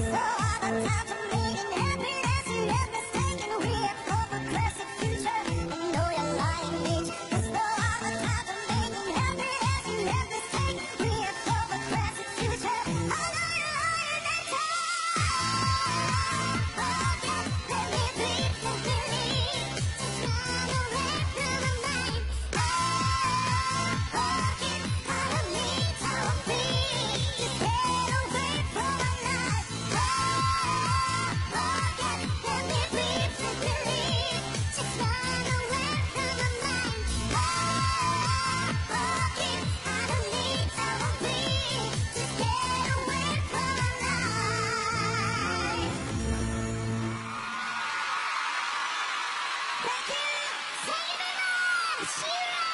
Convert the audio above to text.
so hard to シール